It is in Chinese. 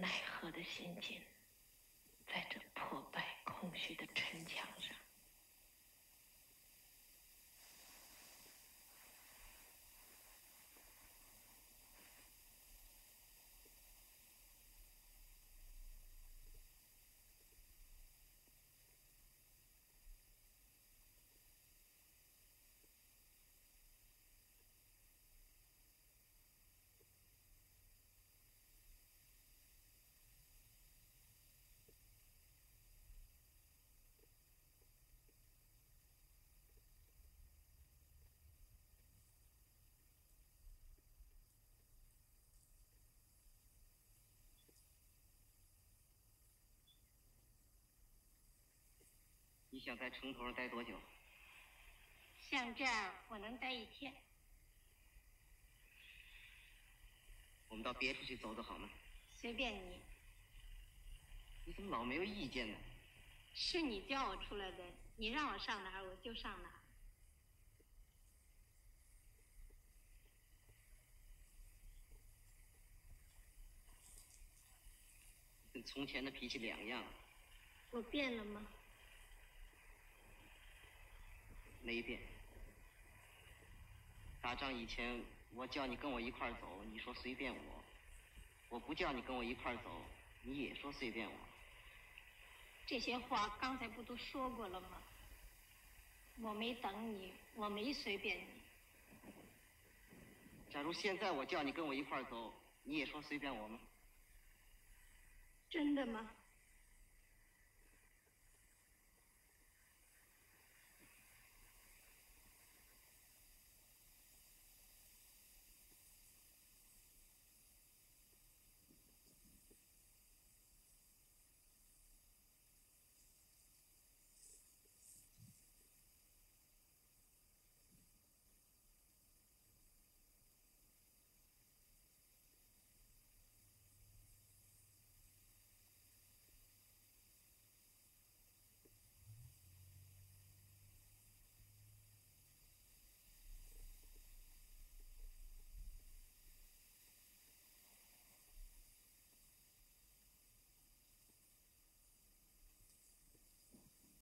奈何的心境，在这破败空虚的城墙上。你想在城头上待多久？像这样，我能待一天。我们到别处去走走好吗？随便你。你怎么老没有意见呢？是你叫我出来的，你让我上哪儿我就上哪儿。跟从前的脾气两样。我变了吗？没变。打仗以前，我叫你跟我一块儿走，你说随便我；我不叫你跟我一块儿走，你也说随便我。这些话刚才不都说过了吗？我没等你，我没随便你。假如现在我叫你跟我一块儿走，你也说随便我吗？真的吗？